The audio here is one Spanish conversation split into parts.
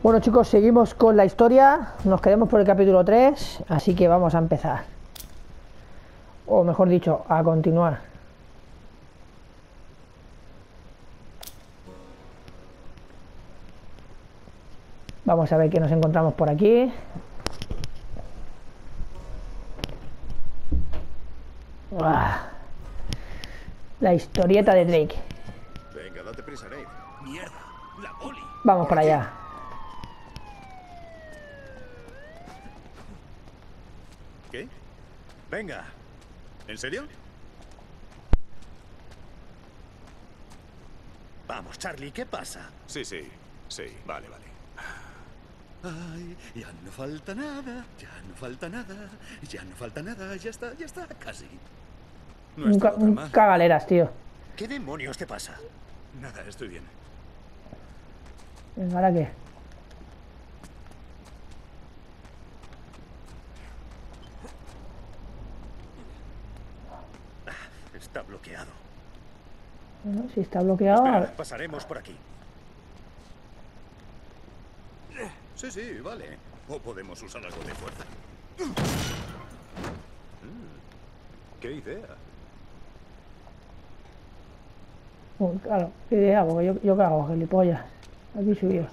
Bueno chicos, seguimos con la historia. Nos quedamos por el capítulo 3, así que vamos a empezar. O mejor dicho, a continuar. Vamos a ver qué nos encontramos por aquí. Uah. La historieta de Drake. Venga, date prisa, Nate. Mierda, la poli. Vamos para allá. ¿Qué? Venga. ¿En serio? Vamos, Charlie, ¿qué pasa? Sí, sí. Sí, vale, vale. Ay, ya no falta nada, ya no falta nada, ya no falta nada, ya está, ya está, casi. No Un, ca- un cagaleras, tío. ¿Qué demonios te pasa? Nada, estoy bien. ¿ahora qué? Está bloqueado. Bueno, si está bloqueado... Espera, pasaremos por aquí. Sí, sí, vale. O podemos usar algo de fuerza. Mm, ¿Qué idea? Uy, claro, ¿qué idea? Porque yo, yo qué hago, gilipollas. Aquí alto.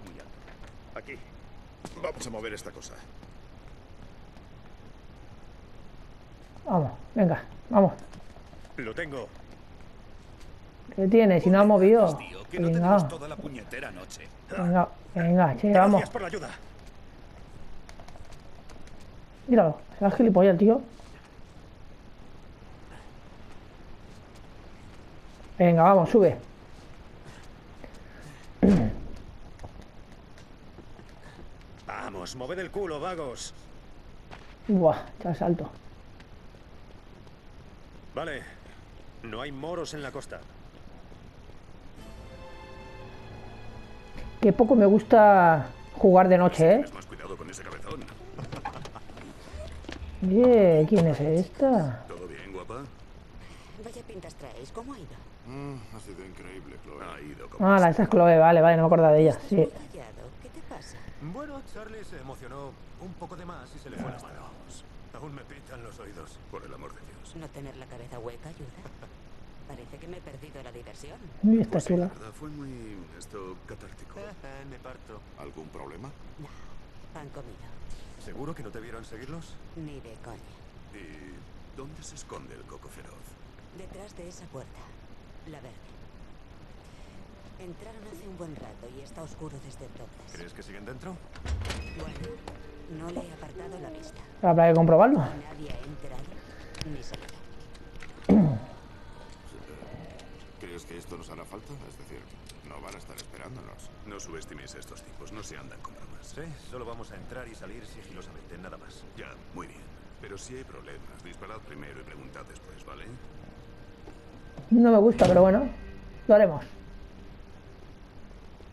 Aquí. Vamos a mover esta cosa. Vamos, venga, vamos. Lo tengo. ¿Qué tiene? Si no ha movido. Venga, venga, venga, che, vamos. Míralo, se va gilipollas, tío. Venga, vamos, sube. Vamos, moved el culo, vagos. Buah, ya salto. Vale. No hay moros en la costa. Qué poco me gusta jugar de noche, ¿eh? Más cuidado con ese cabezón. Oye, ¿quién es esta? ¿Todo bien, guapa? Vaya pintas traéis, ¿cómo ha ido? ha sido increíble, Chloe. Ha ido como... Ah, la esta es Chloe, vale, vale, no me acordaba de ella. Sí. ¿qué te pasa? Bueno, Charlie se emocionó un poco de más y se le fue las manos. Aún me pitan los oídos. Por el amor de Dios. ¿No tener la cabeza hueca ayuda? Parece que me he perdido la diversión. Uy, está Pues sí, la chula. verdad fue muy... esto... catártico. Me parto. ¿Algún problema? No, pan comido. ¿Seguro que no te vieron seguirlos? Ni de coña. ¿Y dónde se esconde el coco feroz? Detrás de esa puerta, la verde. Entraron hace un buen rato y está oscuro desde entonces. ¿Crees que siguen dentro? Bueno, no le he apartado la vista. Habrá que comprobarlo. Nadie ha enterado ni salido. ¿Crees que esto nos hará falta? Es decir, no van a estar esperándonos. No subestimes a estos tipos, no se andan con bromas. Sí, solo vamos a entrar y salir sigilosamente, nada más. Ya, muy bien. Pero si hay problemas, disparad primero y preguntad después, ¿vale? No me gusta, pero bueno, lo haremos.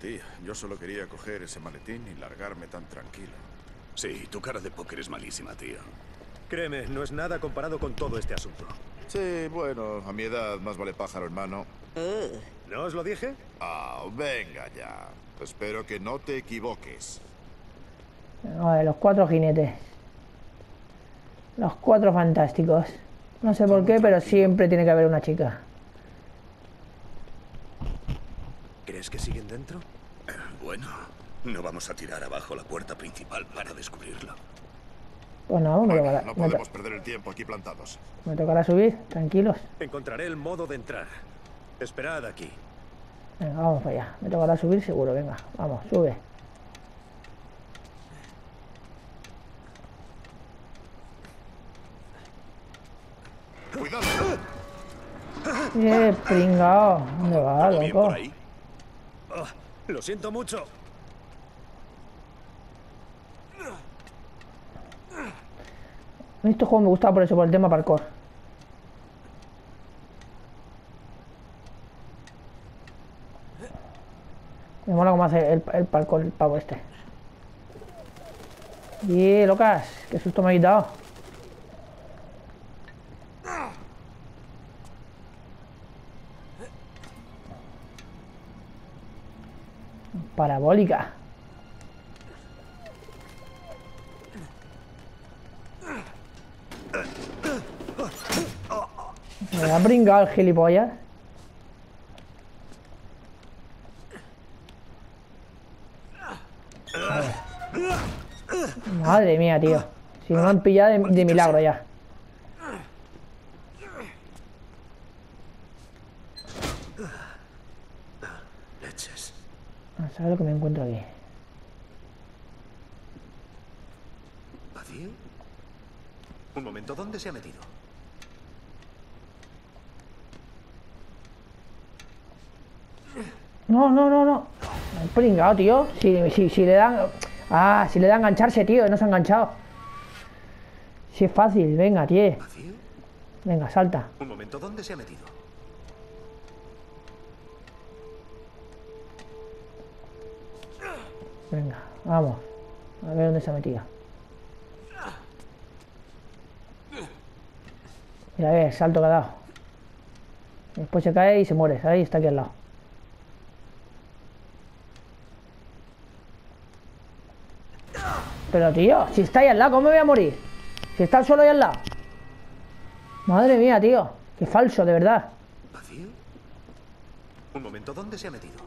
Tía, yo solo quería coger ese maletín y largarme tan tranquilo. Sí, tu cara de póker es malísima, tío. Créeme, no es nada comparado con todo este asunto. Sí, bueno, a mi edad más vale pájaro en mano. Uh, ¿No os lo dije? Ah, venga ya. Espero que no te equivoques. A ver, los cuatro jinetes. Los cuatro fantásticos. No sé por qué, pero siempre tiene que haber una chica. ¿Crees que siguen dentro? Bueno, no vamos a tirar abajo la puerta principal para descubrirlo. Pues no, me Bueno, tocará, no podemos perder el tiempo aquí plantados. me tocará subir, tranquilos. Encontraré el modo de entrar. Esperad aquí. Venga, vamos para allá. Me tocará subir seguro, venga, vamos, sube. ¡Cuidado! Eh, pringao. ¿Dónde va, ¿Todo bien loco? por ahí? Oh, lo siento mucho. A mí Este juego me gustaba por eso, por el tema parkour. Me mola cómo hace el, el parkour el pavo este. Y locas, qué susto me habéis dado. Parabólica. Me ha bringado el gilipollas. Madre mía, tío. Si me han pillado de, milagro ya. A saber lo que me encuentro aquí. ¿Vacío? Un momento, ¿dónde se ha metido? No, no, no, no. Pringado, tío. Si, si, si le dan. Ah, si le da a engancharse, tío. No se ha enganchado. Si es fácil. Venga, tío. Venga, salta. Un momento, ¿dónde se ha metido? Venga, vamos. A ver dónde se ha metido. Mira, a ver, salto que ha dado. Después se cae y se muere. Ahí está aquí al lado. Pero tío, si está ahí al lado, ¿cómo me voy a morir? Si está solo ahí al lado. Madre mía, tío. Qué falso, de verdad. ¿Vacío? Un momento, ¿dónde se ha metido?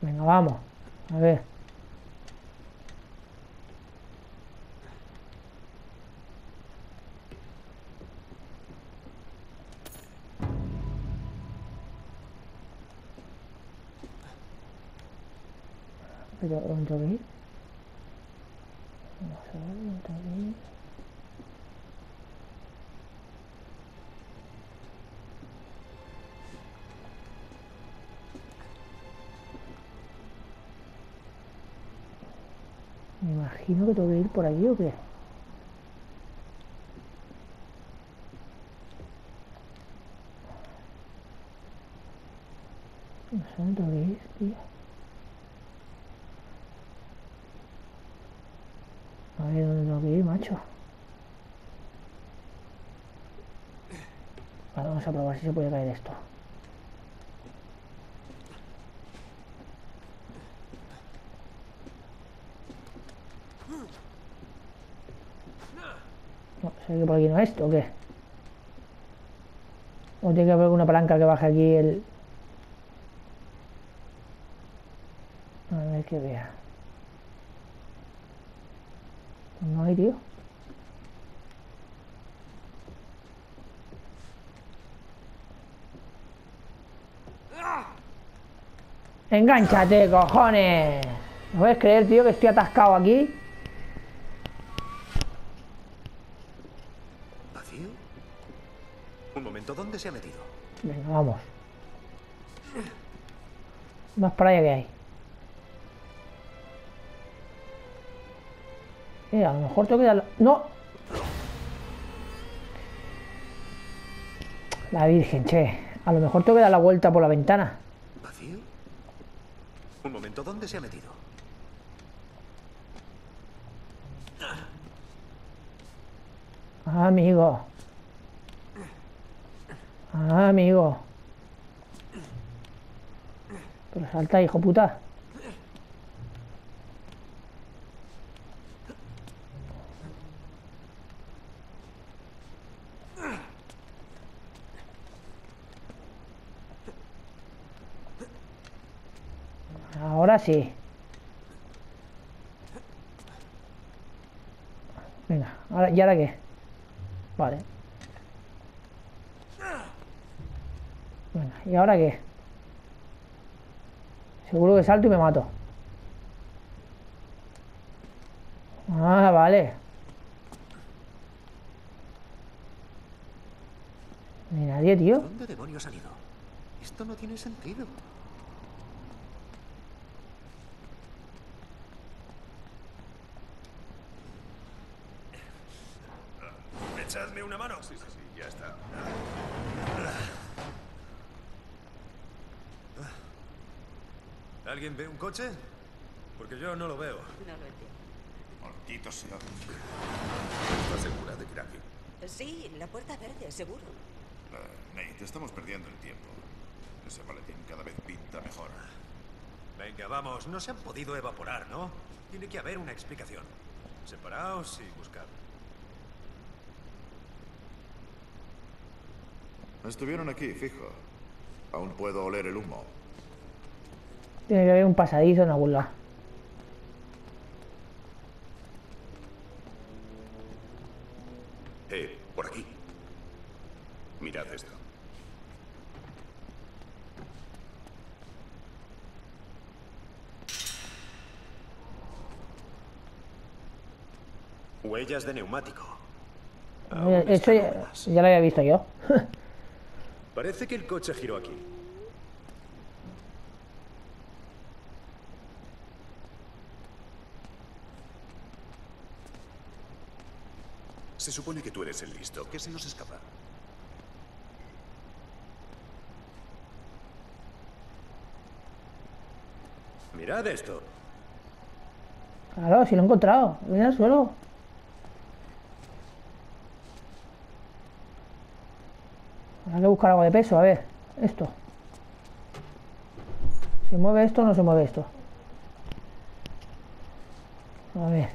Venga, vamos. A ver. Pero, ¿dónde tengo que ir? Vamos a ver, ¿dónde tengo que ir? Me imagino que tengo que ir por aquí o qué. No sé dónde ir, tío. Ver dónde tengo que ir, macho. Vale, vamos a probar si se puede caer esto. No, ¿se ve que por aquí no es o qué? O tiene que haber alguna palanca que baje aquí el... A ver que vea. Tío. Engánchate, cojones. ¿No puedes creer, tío, que estoy atascado aquí? ¿Vacío? Un momento, ¿dónde se ha metido? Venga, vamos. Más para allá que hay. Eh, a lo mejor tengo que dar... la- ¡No! La Virgen, che. A lo mejor tengo que dar la vuelta por la ventana. ¿Vacío? Un momento, ¿dónde se ha metido? Ah, amigo. Ah, amigo. Pero salta, hijo puta. Ahora sí. Venga, ahora, ¿y ahora qué? Vale. Venga, ¿y ahora qué? Seguro que salto y me mato. Ah, vale. Ni nadie, tío. ¿Dónde demonios ha salido? Esto no tiene sentido. Una mano. Sí, sí, sí, ya está. ¿Alguien ve un coche? Porque yo no lo veo. No lo entiendo. Maldito sea. ¿Estás segura de que era aquí? Sí, la puerta verde, seguro. Eh, Nate, estamos perdiendo el tiempo. Ese maletín cada vez pinta mejor. Venga, vamos. No se han podido evaporar, ¿no? Tiene que haber una explicación. Separaos y buscad. Estuvieron aquí, fijo. Aún puedo oler el humo. Tiene que haber un pasadizo en algún lado. Eh, por aquí. Mirad esto. Huellas de neumático. Aún Eso ya, ya lo había visto yo. Parece que el coche giró aquí. Se supone que tú eres el listo. ¿Qué se nos escapa? Mirad esto. Claro, si lo he encontrado. Mira al suelo. Habrá que buscar algo de peso, a ver. Esto. ¿Se mueve esto o no se mueve esto? A ver.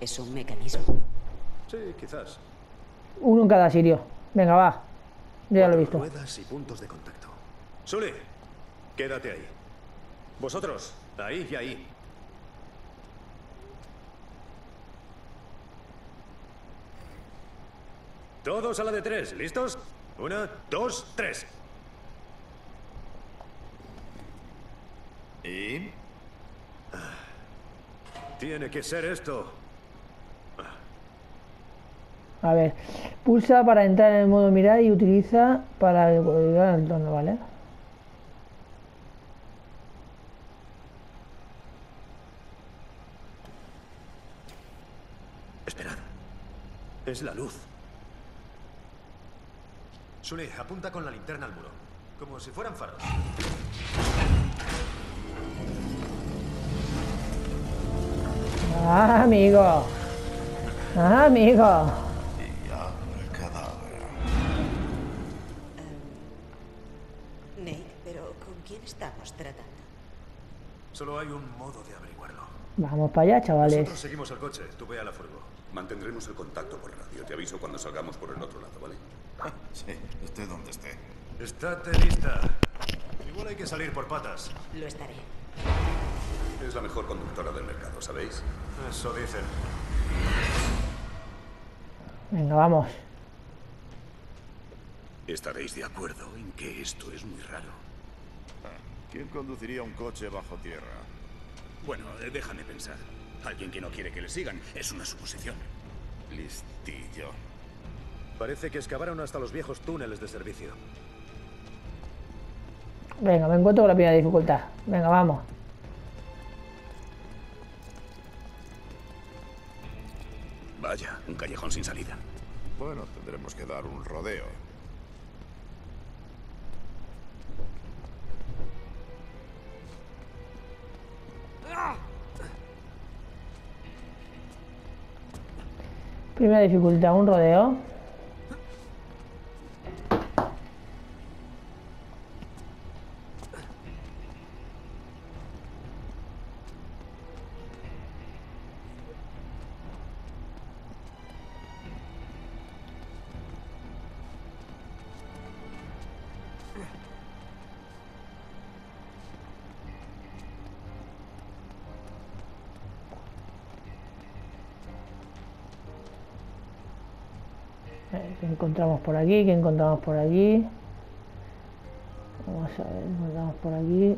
Es un mecanismo. Sí, quizás. Uno en cada sitio. Venga, va. Yo ya lo he visto. Ruedas y puntos de contacto. Sully, quédate ahí. Vosotros, ahí y ahí. Todos a la de tres, ¿listos? Una, dos, tres. ¿Y? Tiene que ser esto. A ver. Pulsa para entrar en el modo mirar y utiliza para el el entorno, ¿vale? Esperad. Es la luz. Sully, apunta con la linterna al muro. Como si fueran faros. Ah, amigo. Ah, amigo. Y abracadabra. Nate, pero ¿con quién estamos tratando? Solo hay un modo de averiguarlo. Vamos para allá, chavales. Nosotros seguimos el coche. Tú ve a la furgo. Mantendremos el contacto por radio. Te aviso cuando salgamos por el otro lado, ¿vale? Sí, esté donde esté. Estate lista. Igual hay que salir por patas. Lo estaré. Es la mejor conductora del mercado, ¿sabéis? Eso dicen. Venga, vamos. Estaréis de acuerdo en que esto es muy raro. ¿Quién conduciría un coche bajo tierra? Bueno, eh, déjame pensar. Alguien que no quiere que le sigan es una suposición. Listillo. Parece que excavaron hasta los viejos túneles de servicio. Venga, me encuentro con la primera dificultad. Venga, vamos. Vaya, un callejón sin salida. Bueno, tendremos que dar un rodeo. Primera dificultad, un rodeo. Eh, ¿Qué encontramos por aquí? ¿Qué encontramos por aquí? Vamos a ver, encontramos por aquí.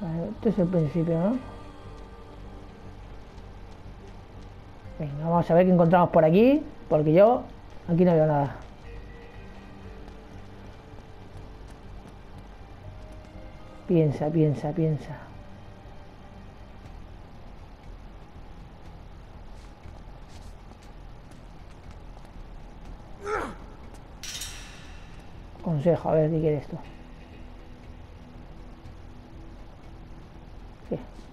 Vale, este es el principio, ¿no? Venga, vamos a ver qué encontramos por aquí, porque yo aquí no veo nada. Piensa, piensa, piensa. Consejo, a ver qué quiere esto.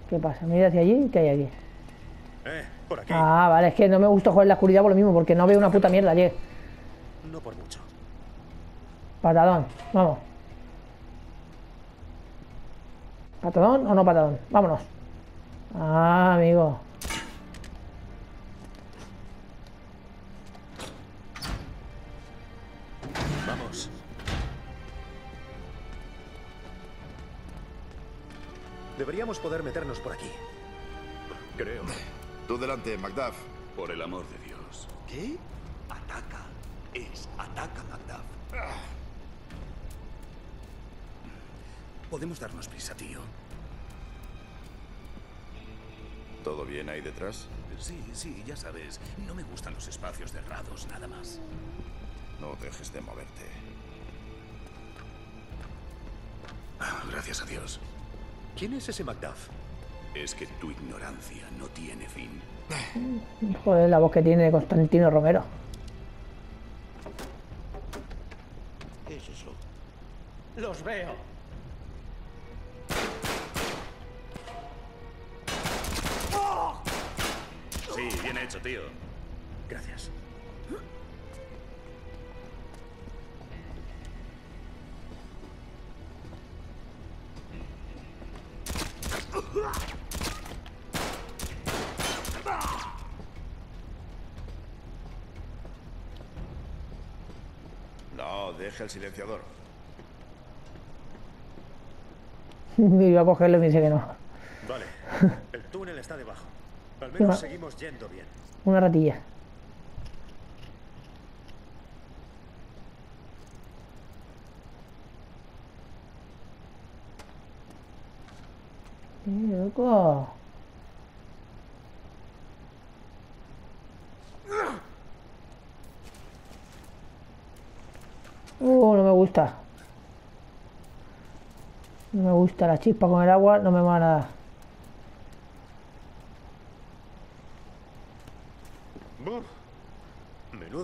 ¿Qué pasa? Mira hacia allí, ¿qué hay aquí? Eh, por aquí. Ah, vale, es que no me gusta jugar en la oscuridad por lo mismo, porque no veo una puta mierda allí. No por mucho. Patadón, vamos. ¿Patadón o no patadón? Vámonos. Ah, amigo. Vamos. Deberíamos poder meternos por aquí. Creo. Tú delante, Macduff. Por el amor de Dios. ¿Qué? Ataca. Es ataca, Macduff. Podemos darnos prisa, tío. ¿Todo bien ahí detrás? Sí, sí, ya sabes. No me gustan los espacios cerrados, nada más. No dejes de moverte. Ah, gracias a Dios. ¿Quién es ese Macduff? Es que tu ignorancia no tiene fin. Joder, la voz que tiene Constantino Romero. ¿Qué es eso? Los veo. Tío. Gracias. No, deja el silenciador. Iba a cogerlo y me dice que no. Vale. El túnel está debajo. Al menos seguimos yendo bien. Una ratilla. Eh, loco. Uh, no me gusta. No me gusta la chispa con el agua, no me va nada.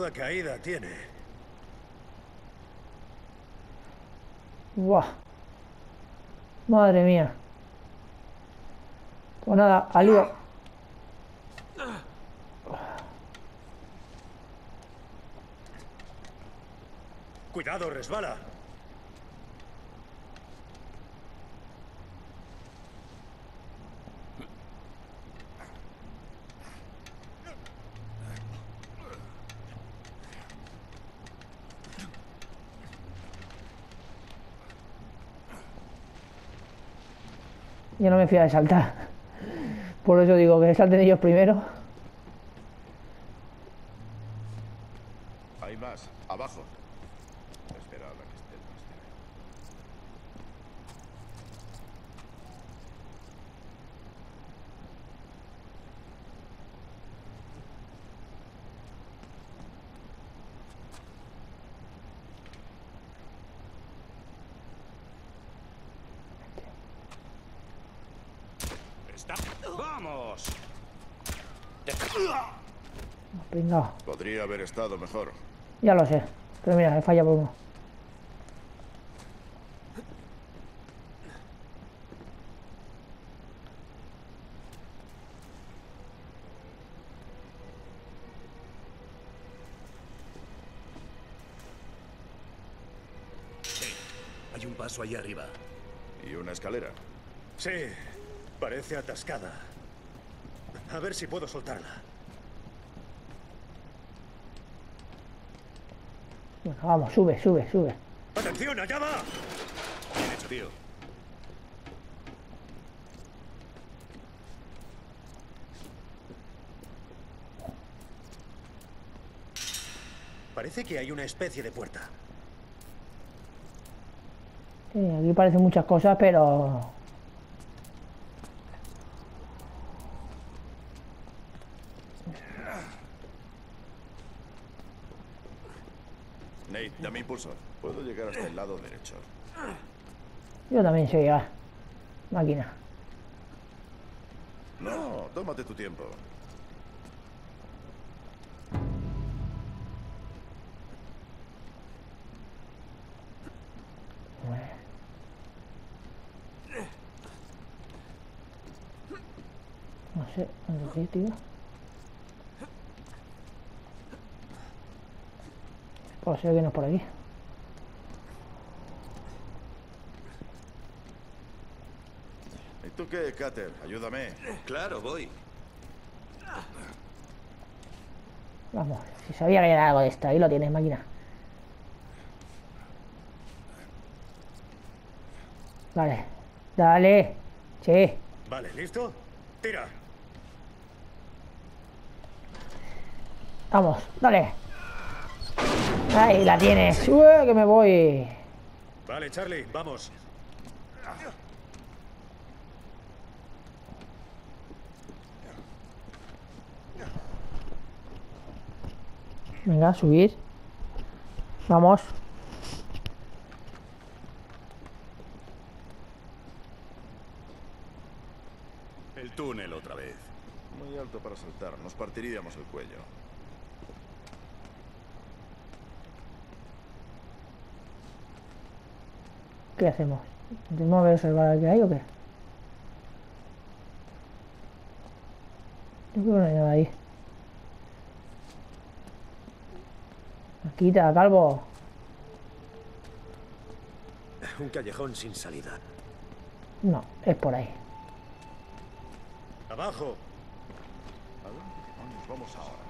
Menuda caída tiene. Buah. Madre mía. Pues nada, al lío. Cuidado, resbala. Yo no me fío de saltar. Por eso digo que salten ellos primero. Hay más. Abajo. Espera a la que esté más cerca. ¡Está! ¡Vamos! Pringao. Podría haber estado mejor. Ya lo sé. Pero mira, he fallado por uno. Hay un paso ahí arriba. ¿Y una escalera? Sí, parece atascada. A ver si puedo soltarla. Vamos, sube, sube, sube. ¡Atención, allá va! Bien hecho, tío. Parece que hay una especie de puerta. Sí, aquí parecen muchas cosas, pero... Nate, dame impulso. Puedo llegar hasta el lado derecho. Yo también sé llegar. Máquina. No, tómate tu tiempo. sé dónde ir, tío. Sé que no es por aquí. ¿Y tú qué, Cater? Ayúdame. Claro, voy. Vamos, si sabía que era algo de esto, ahí lo tienes, máquina. Vale, dale. Sí, Vale, ¿listo? Tira. vamos, dale. Ahí la tienes. Ué, que me voy. Vale, Charlie, vamos. Venga, subir. Vamos. El túnel otra vez. Muy alto para saltar. Nos partiríamos el cuello. ¿Qué hacemos? ¿Intentamos ver observar qué hay o qué? Yo creo que no hay nada ahí. Quita, calvo. Un callejón sin salida. No, es por ahí. ¡Abajo! ¿A dónde demonios vamos ahora?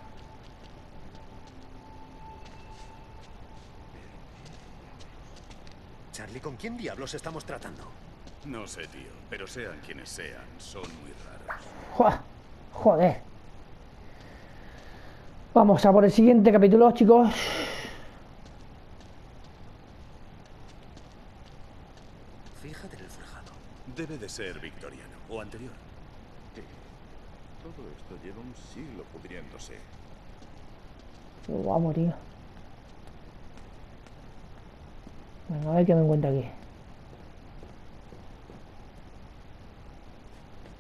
Charlie, ¿con quién diablos estamos tratando? No sé, tío, pero sean quienes sean, son muy raros. ¡Jua! Joder. Vamos a por el siguiente capítulo, chicos. Fíjate en el forjado. Debe de ser victoriano o anterior. ¿Qué? Todo esto lleva un siglo pudriéndose. Qué guapo, tío. Venga, a ver qué me encuentro aquí.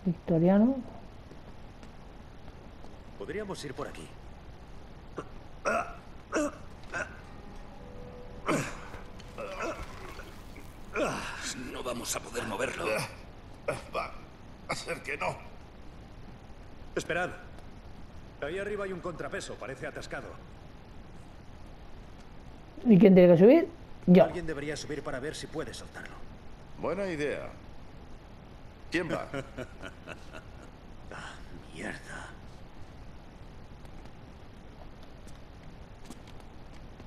Victoriano. Podríamos ir por aquí. No vamos a poder moverlo. Va a ser que no. Esperad. Ahí arriba hay un contrapeso, parece atascado. ¿Y quién tiene que subir? Yo. Alguien debería subir para ver si puede soltarlo. Buena idea. ¿Quién va? Mierda.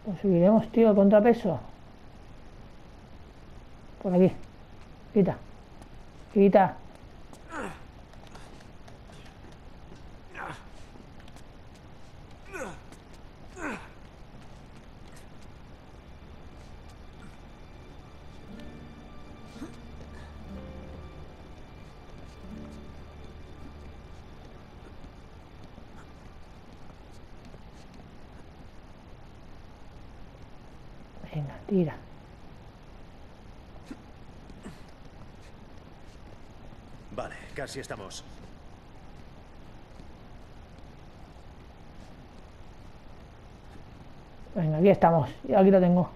Pues subiremos, tío, el contrapeso. Por aquí. Quita. Quita. Tira. Vale, casi estamos. Venga, aquí estamos. Y aquí lo tengo.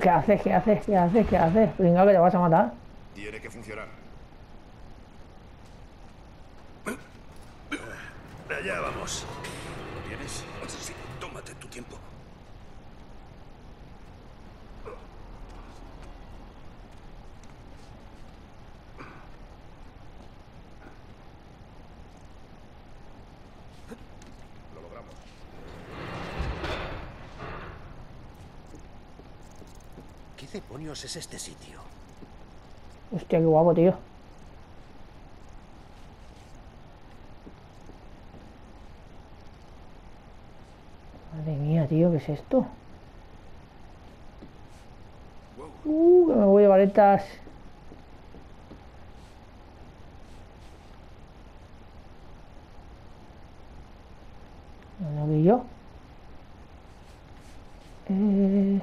¿Qué haces? ¿Qué haces? ¿Qué haces? ¿Qué haces? Venga, que te vas a matar. Tiene que funcionar. Allá vamos. ¿Lo tienes? Sí, tómate tu tiempo. Lo logramos. ¿Qué demonios es este sitio? Hostia, qué guapo, tío. Madre mía, tío, ¿qué es esto? Uh, que me voy de varetas. ¿Lo vi yo? Eh...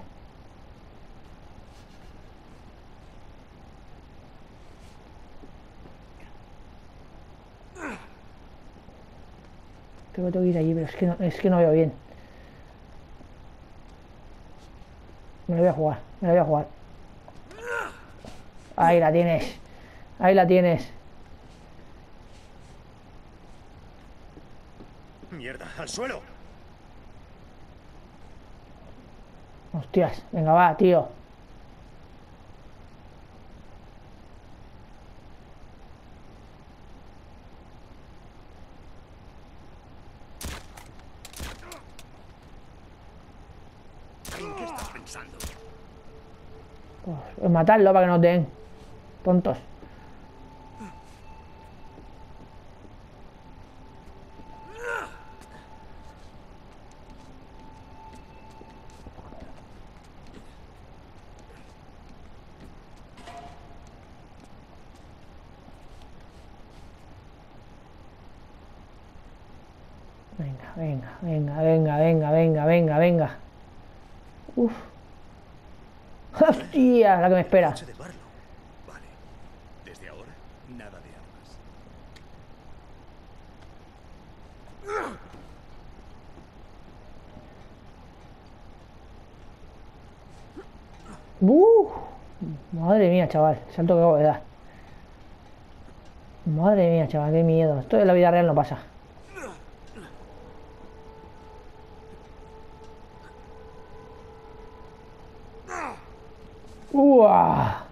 Creo que tengo que ir allí, pero es que no, es que no veo bien. Me lo voy a jugar, me lo voy a jugar. Ahí la tienes. Ahí la tienes. ¡Mierda! ¡Al suelo! Hostias, venga, va, tío. ¿En qué estás pensando? Pues matarlo para que nos den. Tontos. Venga, venga, venga, venga, venga, venga, venga, venga. Uf. Hostia, la que me espera. Coche de Barlow. Vale. Desde ahora, nada de armas. ¡Uf! Madre mía, chaval, salto que acabo de dar. Madre mía, chaval, qué miedo. Esto en la vida real no pasa. ¡Uah!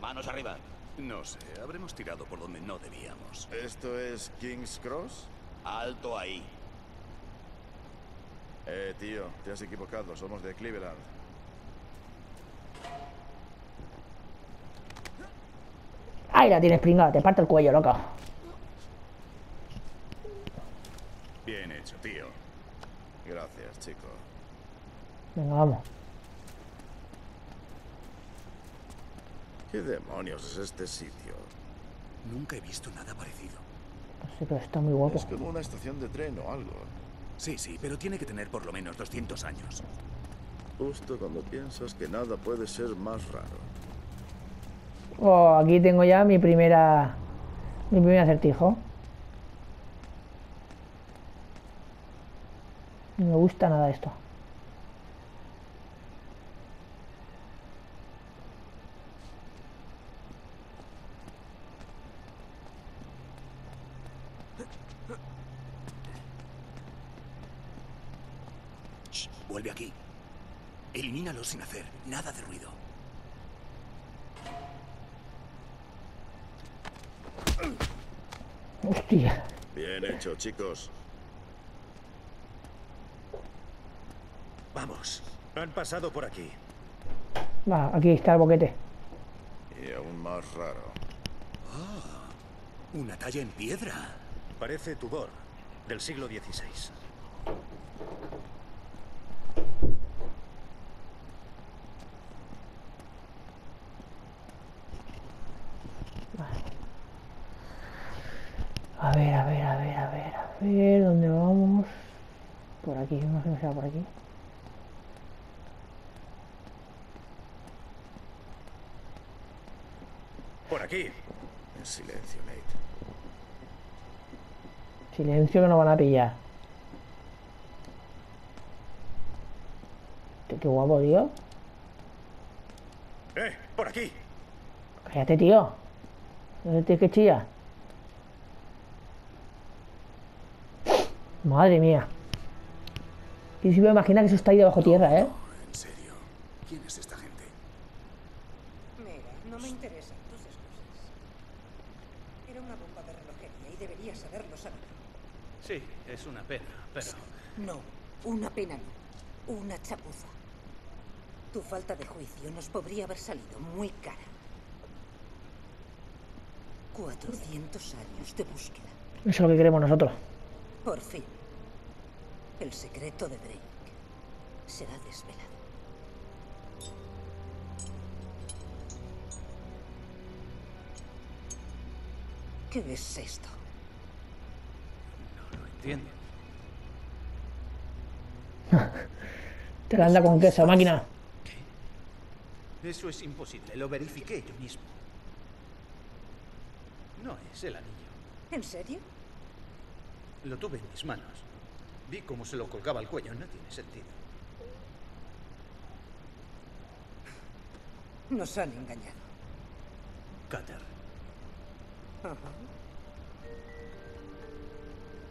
Manos arriba. No sé, habremos tirado por donde no debíamos. ¿Esto es King's Cross? Alto ahí. Eh, tío, te has equivocado. Somos de Cleveland. ¡Ahí la tienes pringada! Te parte el cuello, loco. Bien hecho, tío. Gracias, chico. Venga, vamos. ¿Qué demonios es este sitio? Nunca he visto nada parecido. No sé, pero está muy guapo. Es como una estación de tren o algo. Sí, sí, pero tiene que tener por lo menos 200 años. Justo cuando piensas que nada puede ser más raro. Oh, aquí tengo ya mi primera. Mi primer acertijo. No me gusta nada esto. Sin hacer nada de ruido. Hostia. Bien hecho, chicos. Vamos. Han pasado por aquí. Va, aquí está el boquete. Y aún más raro. Una talla en piedra. Parece Tudor, del siglo XVI. A ver, a ver, a ver, a ver, a ver, ¿dónde vamos? Por aquí, no sé si sea por aquí. Por aquí. En silencio, Nate. Silencio que nos van a pillar. Qué guapo, tío. ¡Eh! ¡Por aquí! Cállate, tío. ¿Dónde tienes que chillar? Madre mía. Y si me imagina que eso está ahí debajo tierra, ¿eh? En serio. ¿Quién es esta gente? Mira, no me interesan tus excusas. Era una bomba de relojería y deberías haberlo sabido. Sí, es una pena, pero... No, una pena no. Una chapuza. Tu falta de juicio nos podría haber salido muy cara. 400 años de búsqueda. Eso es lo que queremos nosotros. Por fin. El secreto de Drake será desvelado. ¿Qué es esto? No lo entiendo. Te la anda con queso, máquina. Eso es imposible, lo verifiqué yo mismo. No es el anillo. ¿En serio? Lo tuve en mis manos. Vi cómo se lo colgaba al cuello. No tiene sentido. Nos han engañado. Cutter.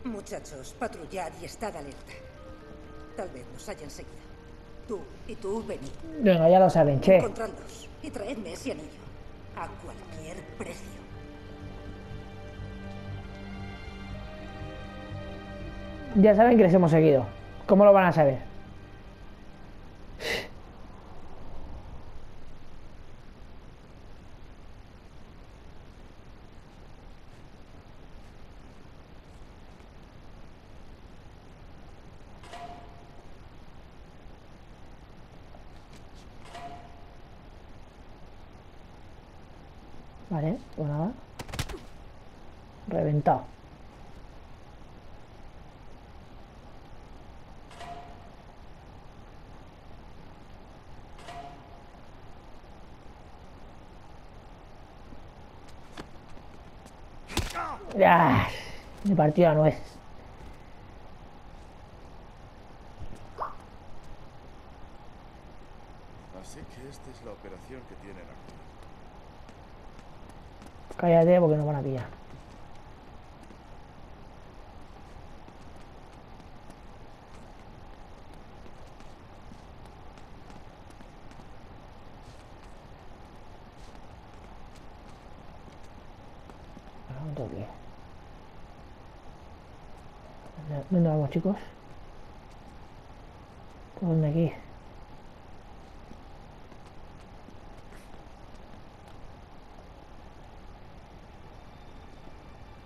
Muchachos, patrullad y estad alerta. Tal vez nos hayan seguido. Tú y tú venid. Venga, ya lo saben, che. Encontradlos y traedme ese anillo. A cualquier precio. Ya saben que les hemos seguido. ¿Cómo lo van a saber? Vale, pues nada. Reventado. Ya, me partió la nuez. Así que esta es la operación que tienen aquí. Cállate porque nos van a pillar. Ahora, ¿dónde tengo que ir? ¿Dónde- ¿Dónde vamos, chicos? ¿Por dónde aquí?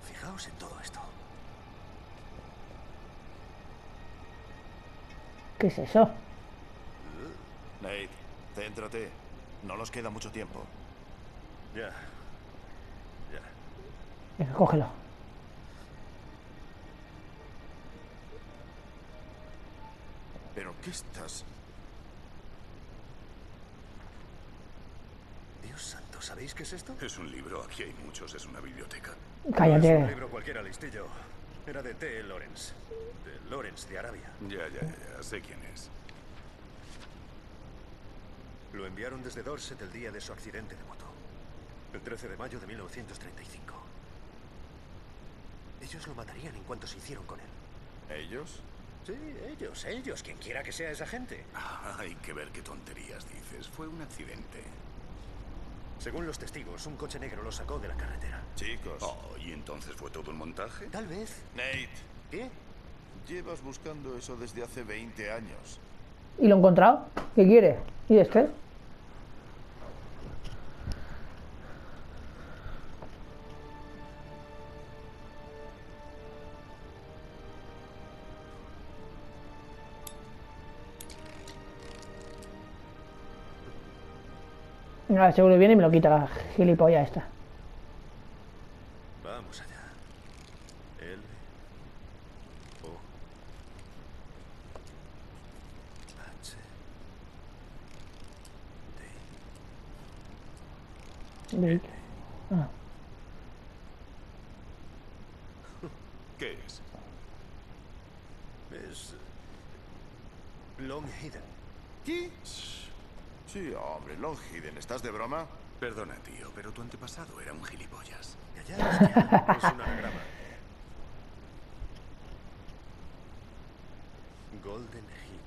Fijaos en todo esto. ¿Qué es eso? Nate, céntrate. No nos queda mucho tiempo. Ya. Ya. Venga, cógelo. ¿Pero qué estás...? Dios santo, ¿sabéis qué es esto? Es un libro, aquí hay muchos, es una biblioteca. Es un Cállate. libro cualquiera, listillo. Era de T. Lawrence. De Lawrence de Arabia. Ya, ya, ya, ya, sé quién es. Lo enviaron desde Dorset el día de su accidente de moto. El 13 de mayo de 1935. Ellos lo matarían en cuanto se hicieron con él. ¿Ellos? Sí, ellos, ellos, quien quiera que sea esa gente. Ah, hay que ver qué tonterías dices. Fue un accidente. Según los testigos, un coche negro lo sacó de la carretera. Chicos. Oh, ¿y entonces fue todo un montaje? Tal vez. Nate, ¿Qué? llevas buscando eso desde hace 20 años. ¿Y lo he encontrado? ¿Qué quiere? ¿Y este? Ahora seguro viene y me lo quita la gilipollas esta. Vamos allá. L. O. H. D. Ve- Ah, ¿Qué es? Es. Long Hidden. ¿Qué? Sí, hombre, Longhiden, ¿estás de broma? Perdona, tío, pero tu antepasado era un gilipollas. Ya, ya, hostia, Es un anagrama. Golden Hill.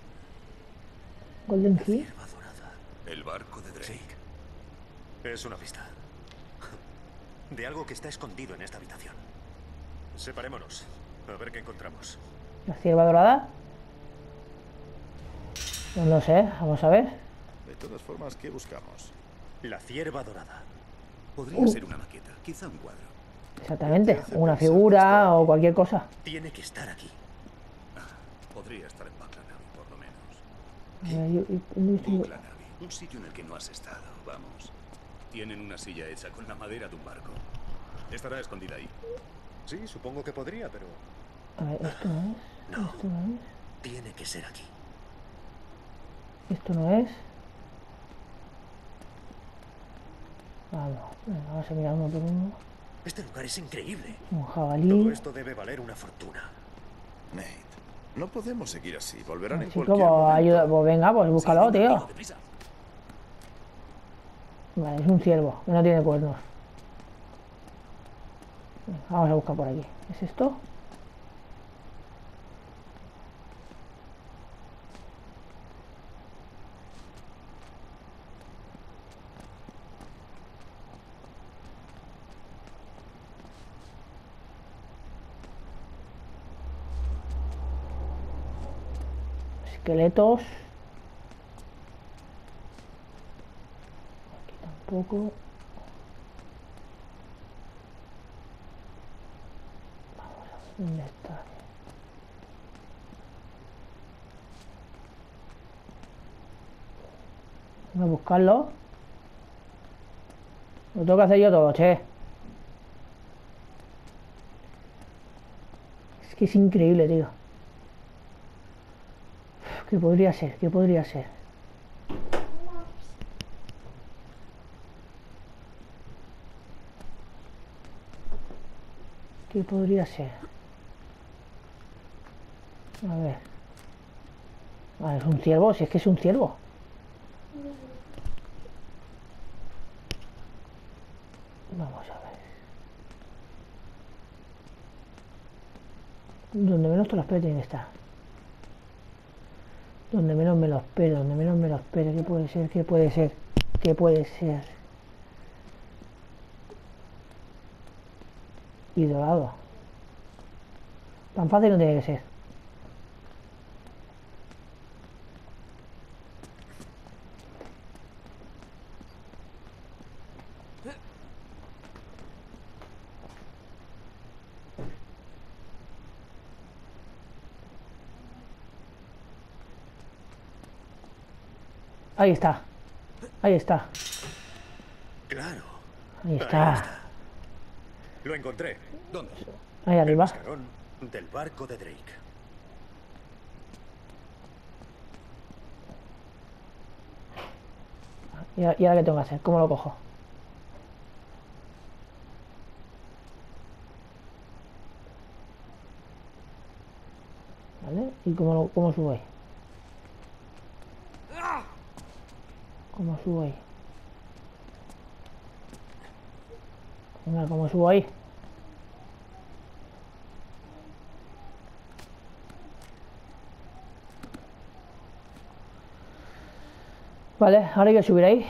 Golden La Hill. cierva dorada. El barco de Drake. Es una pista. De algo que está escondido en esta habitación. Separémonos. A ver qué encontramos. La cierva dorada. No lo sé, vamos a ver. De todas formas, ¿qué buscamos? La cierva dorada. Podría ser una maqueta, quizá un cuadro. Exactamente, una figura o cualquier cosa. Tiene que estar aquí. Podría estar en Bucklanaby, por lo menos. Bucklanaby, un sitio en el que no has estado, vamos. Tienen una silla hecha con la madera de un barco. Estará escondida ahí. Sí, supongo que podría, pero A ver, esto no es. no. Esto no Tiene que ser aquí. es. Esto no es. Vamos, venga, vamos a mirar uno por uno. Este lugar es increíble. Un Todo jabalí. esto debe valer una fortuna. Nate, no podemos seguir así. Volverán en Chico, cualquier pues, momento. ayuda, pues venga, pues búscalo, tío. Deprisa. Vale, es un ciervo, que no tiene cuernos. Vamos a buscar por aquí. ¿Es esto? Esqueletos. Aquí tampoco. Vamos a ver dónde está. A buscarlo. Lo tengo que hacer yo todo, che. Es que es increíble, tío. ¿Qué podría ser? ¿Qué podría ser? ¿Qué podría ser? A ver. Ah, es un ciervo, si es que es un ciervo. Vamos a ver. Donde menos te lo esperes tiene que. Donde menos me lo espero, donde menos me lo espero. ¿Qué puede ser? ¿Qué puede ser? ¿Qué puede ser? Y dorado. Tan fácil no tiene que ser. Ahí está. Ahí está. Claro. Ahí está. está. Lo encontré. ¿Dónde? Ahí arriba. Del barco de Drake. ¿Y a- y ahora qué tengo que hacer? ¿Cómo lo cojo? ¿Vale? ¿Y cómo, lo, cómo subo ahí? ¿Cómo subo ahí? Venga, ¿cómo subo ahí? Vale, ahora hay que subir ahí.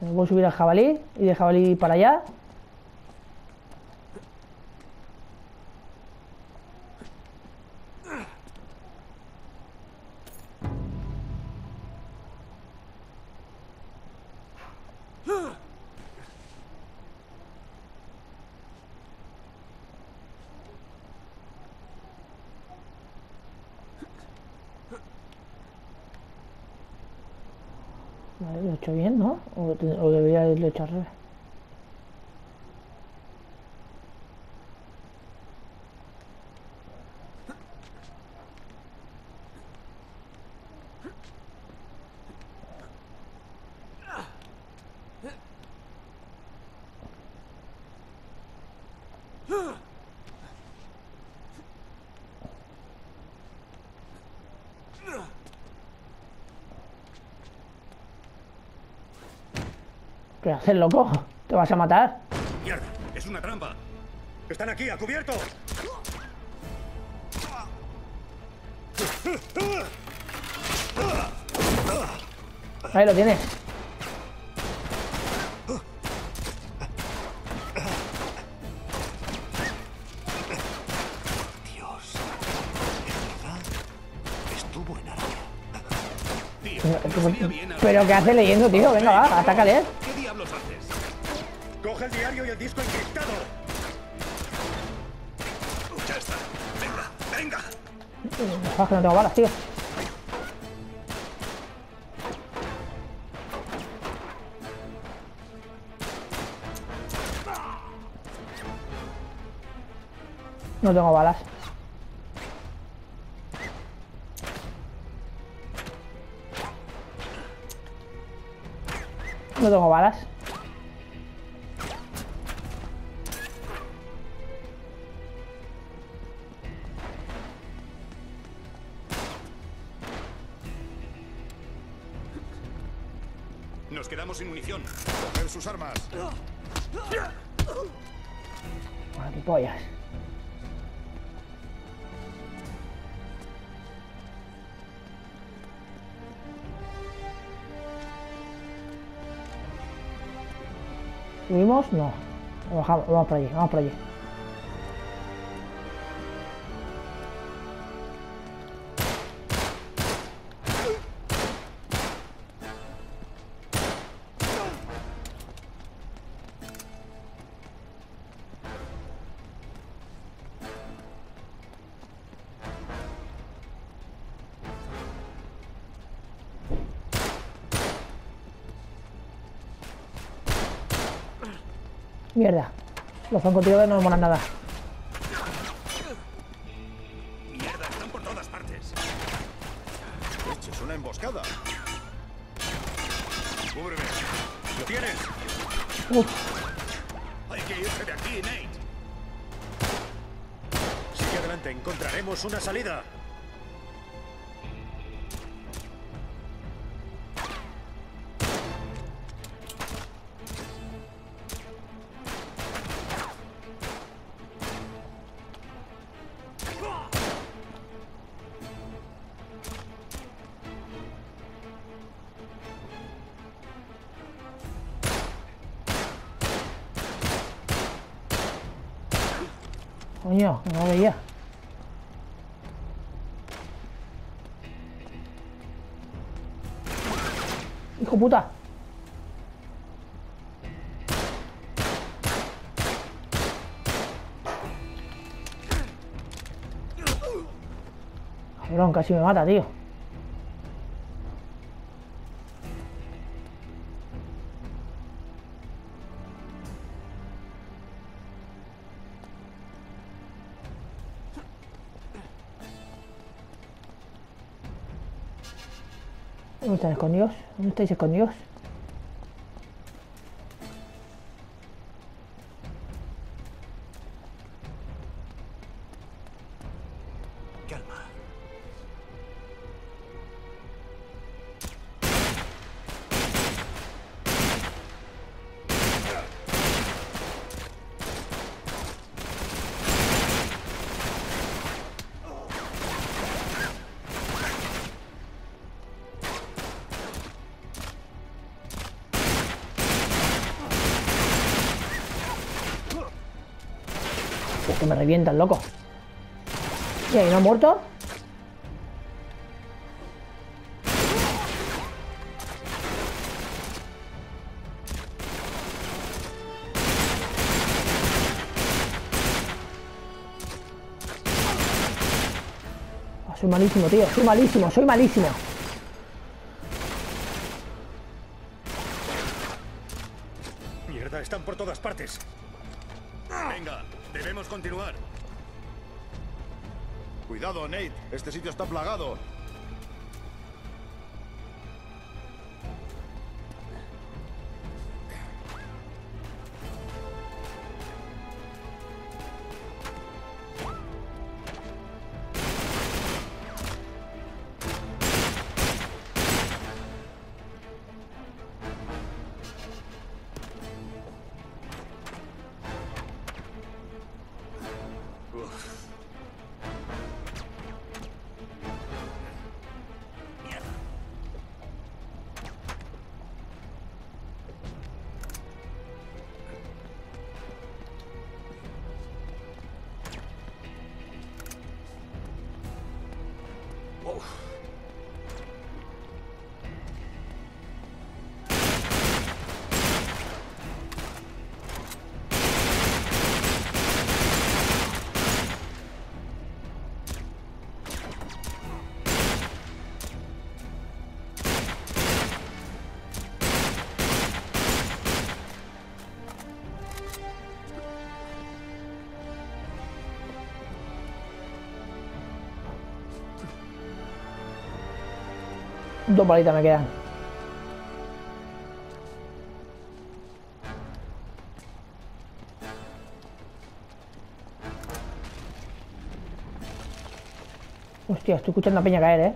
Voy a subir al jabalí y de jabalí para allá. Vale, lo he hecho bien, ¿no? O, debería haberlo hecho. ¿Qué haces, loco? ¿Te vas a matar? ¡Mierda! ¡Es una trampa! ¡Están aquí, a cubierto! Ahí lo tienes. Dios. Estuvo en Pero ¿qué hace leyendo, tío? Venga, va, atácale. ¡Coge el diario y el disco encriptado! Ya está. Venga, venga. Ah, que no tengo balas, tío. No tengo balas. No tengo balas. Sus armas. Aquí pollas. ¿Subimos? No. Bajamos, vamos por allí, vamos por allí. Mierda. Los francotiradores no me molan nada. Mierda, están por todas partes. Leche, es una emboscada. Cúbreme. ¿Lo tienes? Uf, Hay que irse de aquí, Nate. Sigue adelante, encontraremos una salida. Casi me mata, tío. ¿Dónde están escondidos? ¿Dónde estáis escondidos? Que me revientan, loco. ¿Y ahí no ha muerto? Ah, soy malísimo, tío. Soy malísimo, soy malísimo. Mierda, están por todas partes. Continuar. Cuidado, Nate. Este sitio está plagado. Dos balitas me quedan. Hostia, estoy escuchando a Peña caer, ¿eh?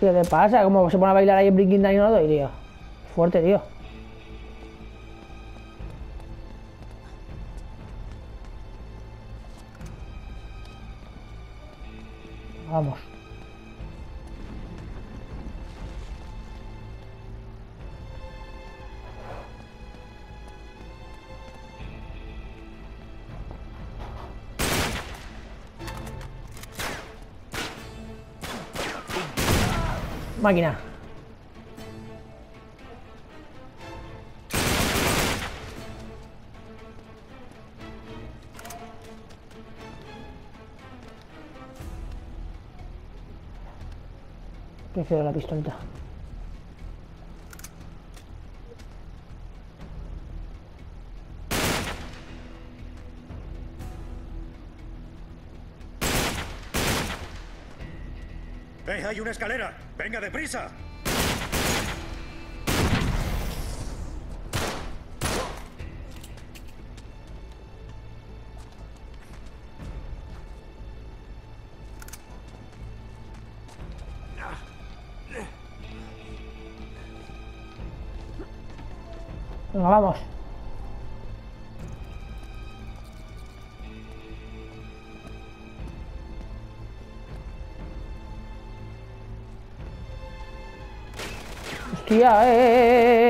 Tío, ¿qué pasa? ¿Cómo se pone a bailar ahí en Blinking Dino 2, tío? Fuerte, tío. Vamos. Máquina. Prefiero la pistolita. ¡Eh, hay una escalera! ¡Venga, deprisa! Venga, vamos. Hostia, eh, eh, eh.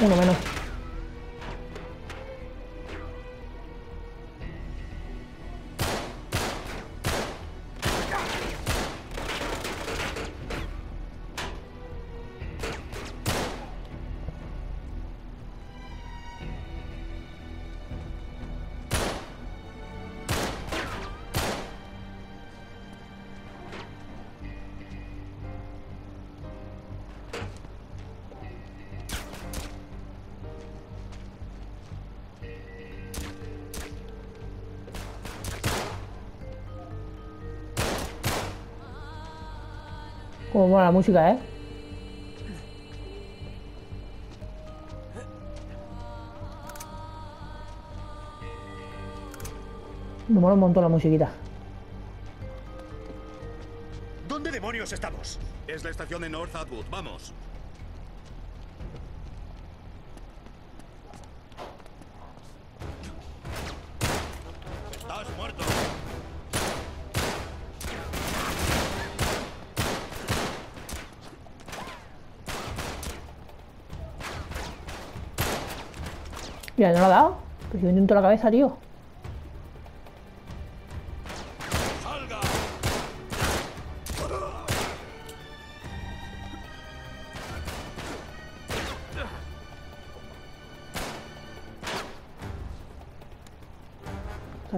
Uno menos. Como mola la música, ¿eh? Me mola un montón la musiquita. ¿Dónde demonios estamos? Es la estación de North Atwood. Vamos. Mira, no lo ha dado. Si me intento la cabeza, tío. ¡Salga!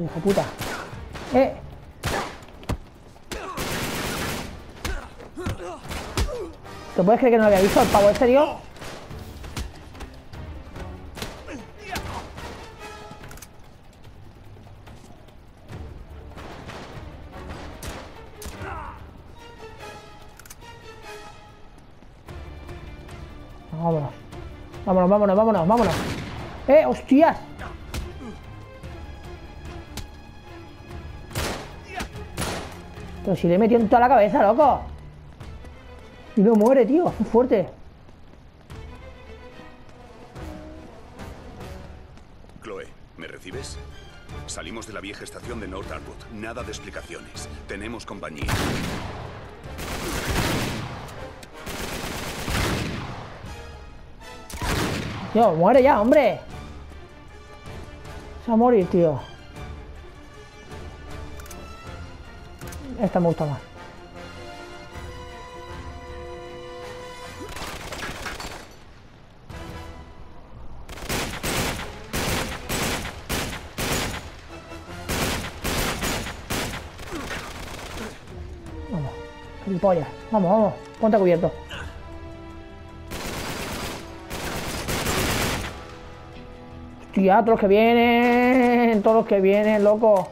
Hijo puta. ¡Eh! ¿Te puedes creer que no lo había visto el pavo este, tío? Vámonos, vámonos, vámonos. ¡Eh, hostias! Pero si le he en toda la cabeza, loco. Y no muere, tío. Fuerte. Chloe, ¿me recibes? Salimos de la vieja estación de North Atwood. Nada de explicaciones. Tenemos compañía. Tío, muere ya, hombre. Se va a morir, tío. Esta me gusta más. Vamos. Gilipollas. Vamos, vamos. Ponte cubierto. Hostia, todos los que vienen. Todos los que vienen, loco.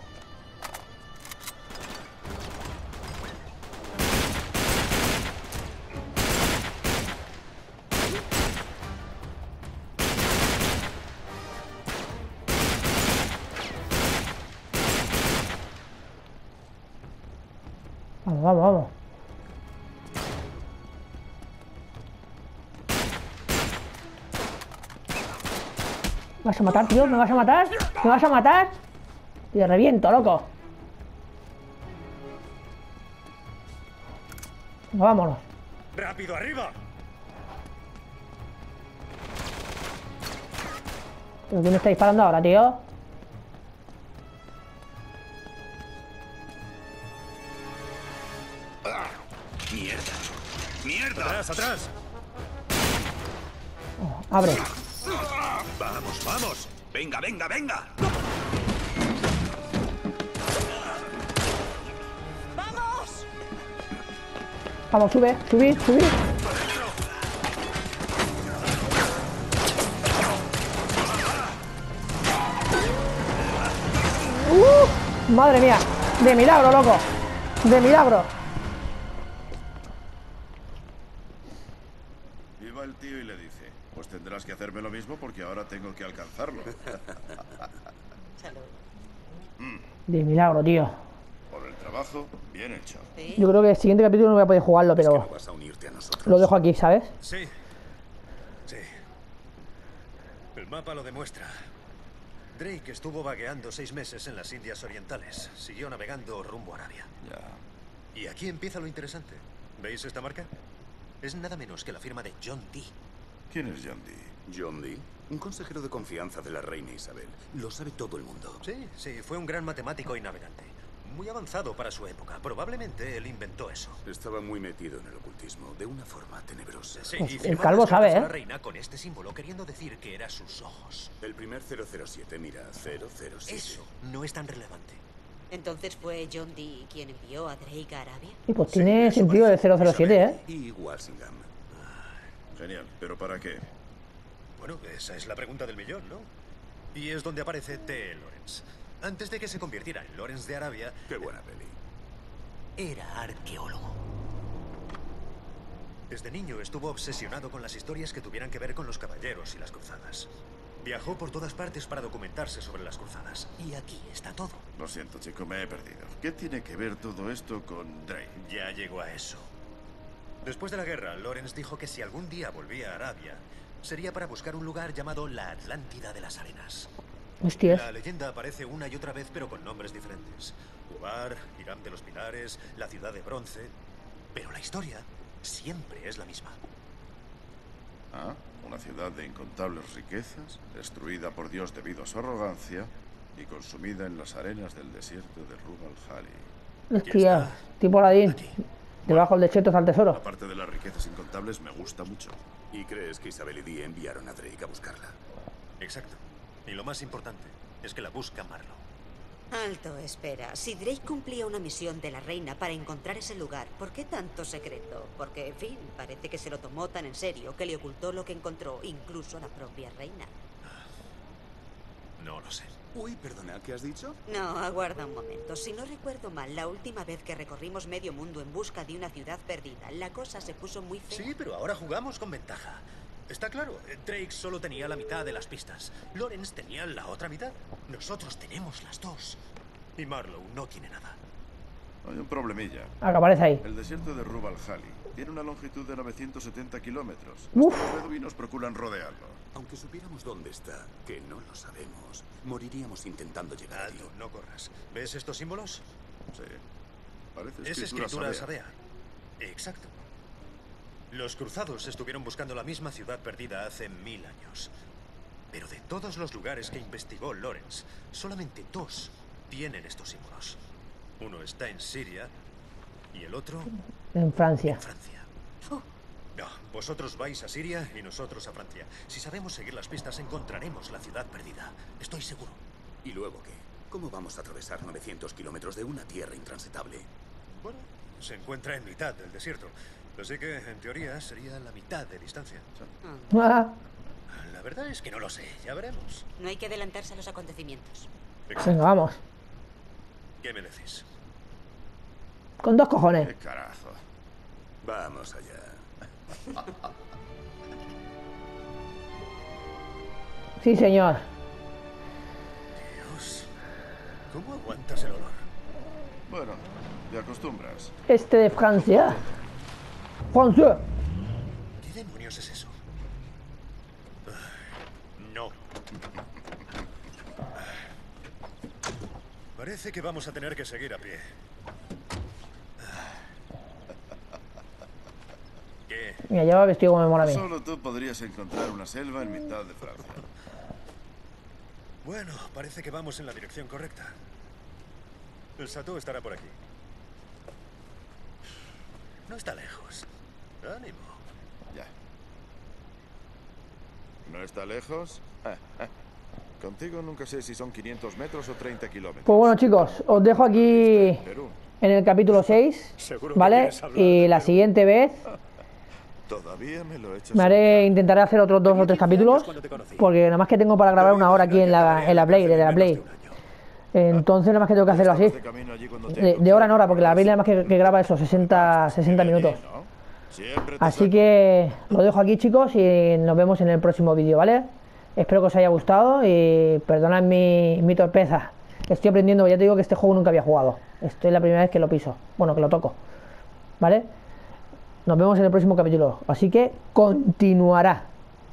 Vas a matar, tío? ¿Me vas a matar? ¿Me vas a matar? Te reviento, loco. Venga, vámonos. ¡Rápido, arriba! ¿Pero quién me está disparando ahora, tío? ¡Mierda! ¡Mierda! ¡Atrás, atrás! Abre. ¡Vamos, vamos! ¡Venga, venga, venga! Vamos, sube, subir, subir. ¡Uh! Madre mía, de milagro, loco. De milagro. Y va el tío y le dice, pues tendrás que hacerme lo mismo porque ahora tengo que alcanzarlo. De milagro, tío. Por el trabajo, bien hecho. Yo creo que el siguiente capítulo no voy a poder jugarlo, ¿Es que pero no vas a unirte a nosotros? lo dejo aquí, ¿sabes? Sí. Sí. El mapa lo demuestra. Drake estuvo vagueando seis meses en las Indias Orientales. Siguió navegando rumbo a Arabia. Ya. Y aquí empieza lo interesante. ¿Veis esta marca? Es nada menos que la firma de John Dee. ¿Quién es John Dee? John Dee, un consejero de confianza de la reina Isabel. Lo sabe todo el mundo. Sí, sí, fue un gran matemático y navegante. Muy avanzado para su época. Probablemente él inventó eso. Estaba muy metido en el ocultismo, de una forma tenebrosa. Sí, Pues y el calvo sabe, a la ¿eh? reina con este símbolo, queriendo decir que era sus ojos. El primer 007, mira, 007. Eso no es tan relevante. Entonces fue John Dee quien envió a Drake a Arabia. Y pues Sí, tiene sentido de parece. 007, ¿eh? Y Walsingham. Genial, pero ¿para qué? Bueno, esa es la pregunta del millón, ¿no? Y es donde aparece T. Lawrence. Antes de que se convirtiera en Lawrence de Arabia, Qué buena peli. era arqueólogo. Desde niño estuvo obsesionado con las historias que tuvieran que ver con los caballeros y las cruzadas. Viajó por todas partes para documentarse sobre las cruzadas. Y aquí está todo. Lo siento, chico, me he perdido. ¿Qué tiene que ver todo esto con Drake? Ya llegó a eso. Después de la guerra, Lawrence dijo que si algún día volvía a Arabia, sería para buscar un lugar llamado la Atlántida de las Arenas. Hostias. La leyenda aparece una y otra vez, pero con nombres diferentes. Ubar, Irán de los Pilares, la ciudad de bronce. Pero la historia siempre es la misma. Ah, una ciudad de incontables riquezas, destruida por Dios debido a su arrogancia y consumida en las arenas del desierto de Rub al-Khali. Hostia. Tipo Aladín. Aquí. Debajo del desierto está el tesoro. Aparte de las riquezas incontables, me gusta mucho. ¿Y crees que Isabel y Dee enviaron a Drake a buscarla? Exacto. Y lo más importante es que la busca Marlo. Alto, espera. Si Drake cumplía una misión de la reina para encontrar ese lugar, ¿por qué tanto secreto? Porque, en fin, parece que se lo tomó tan en serio que le ocultó lo que encontró, incluso a la propia reina. No lo sé. Uy, perdona, ¿qué has dicho? No, aguarda un momento. Si no recuerdo mal, la última vez que recorrimos medio mundo en busca de una ciudad perdida, la cosa se puso muy fea. Sí, pero ahora jugamos con ventaja. Está claro, eh, Drake solo tenía la mitad de las pistas. Lawrence tenía la otra mitad. Nosotros tenemos las dos. Y Marlowe no tiene nada. Hay un problemilla. Ah, que aparece ahí. El desierto de Rub al-Khali tiene una longitud de 970 kilómetros. Los beduinos procuran rodearlo. Aunque supiéramos dónde está, que no lo sabemos, moriríamos intentando llegar allí. Alto, no corras. ¿Ves estos símbolos? Sí. Parece Es escritura, escritura sabea. sabea. Exacto. Los cruzados estuvieron buscando la misma ciudad perdida hace mil años. Pero de todos los lugares que investigó Lawrence, solamente dos tienen estos símbolos. Uno está en Siria y el otro En Francia. en Francia. No, vosotros vais a Siria y nosotros a Francia. Si sabemos seguir las pistas, encontraremos la ciudad perdida. Estoy seguro. ¿Y luego qué? ¿Cómo vamos a atravesar 900 kilómetros de una tierra intransitable? Bueno, se encuentra en mitad del desierto. Así que, en teoría, sería la mitad de distancia. Ah, La verdad es que no lo sé, ya veremos. No hay que adelantarse a los acontecimientos. venga, vamos. ¿Qué me decís? Con dos cojones. ¿Qué carajo? Vamos allá. Sí, señor. Dios, ¿cómo aguantas el olor? Bueno, te acostumbras. Este de Francia. Francia. ¿Qué demonios es eso? No. Parece que vamos a tener que seguir a pie. ¿Qué? Mira, lleva vestido como me mola a mí. Solo tú podrías encontrar una selva en mitad de Francia. Bueno, parece que vamos en la dirección correcta. El Sato estará por aquí. No está lejos. Ánimo. Ya. ¿No está lejos? Contigo nunca sé si son 500 metros o 30 kilómetros. Pues bueno, chicos, os dejo aquí en el capítulo 6. Seguro que ¿Vale? Y la siguiente vez Todavía me lo he hecho me haré, intentaré hacer otros dos o tres capítulos. Porque nada más que tengo para grabar una hora aquí en la, en la Play, desde la Play. Entonces nada más que tengo que hacerlo así. de hora en hora, porque la Play nada más que, que graba esos 60, 60 minutos. Así que lo dejo aquí chicos y nos vemos en el próximo vídeo, ¿vale? Espero que os haya gustado y perdonad mi, mi torpeza. Estoy aprendiendo, ya te digo que este juego nunca había jugado. Esto es la primera vez que lo piso. Bueno, que lo toco. ¿Vale? Nos vemos en el próximo capítulo. Así que continuará.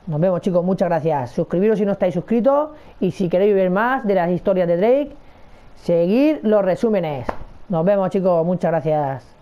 Nos vemos chicos, muchas gracias. Suscribiros si no estáis suscritos y si queréis ver más de las historias de Drake, seguir los resúmenes. Nos vemos chicos, muchas gracias.